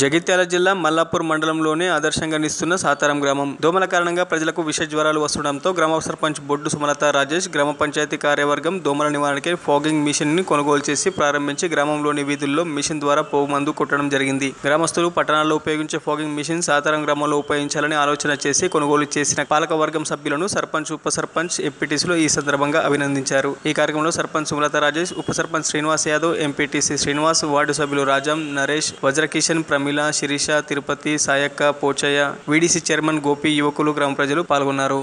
జగిత్యాల జిల్లా మల్లాపూర్ మండలంలోనే ఆదర్శంగా నిస్తున్న సాతారం గ్రామం. దోమల కారణంగా ప్రజలకు విష జ్వరాలు వస్తుండటంతో గ్రామ సర్పంచ్ బొడ్డు సుమలత రాజేష్ గ్రామ పంచాయతీ కార్యవర్గం దోమల నివారణకి ఫాగింగ్ మిషన్ని కొనుగోలు చేసి ప్రారంభించి గ్రామంలోని వీధుల్లో మిషన్ ద్వారా పోగు మందు కొట్టడం జరిగింది. గ్రామస్తులు పట్టణాల్లో ఉపయోగించే ఫాగింగ్ మిషన్ సాతారం గ్రామంలో ఉపయోగించాలని ఆలోచన చేసి కొనుగోలు చేసిన పాలకవర్గం సభ్యులను సర్పంచ్ ఉప సర్పంచ్ ఎంపీటీసీలు ఈ సందర్భంగా అభినందించారు. ఈ కార్యక్రమంలో సర్పంచ్ సుమలత రాజేష్ ఉప సర్పంచ్ శ్రీనివాస్ యాదవ్ ఎంపీటీసీ శ్రీనివాస్ వార్డు సభ్యులు రాజం నరేష్ వజ్రకిషన్ ప్రమిళ శిరీష తిరుపతి సాయక్క పోచయ్య వీడీసీ చైర్మన్ గోపి యువకులు గ్రామ ప్రజలు పాల్గొన్నారు.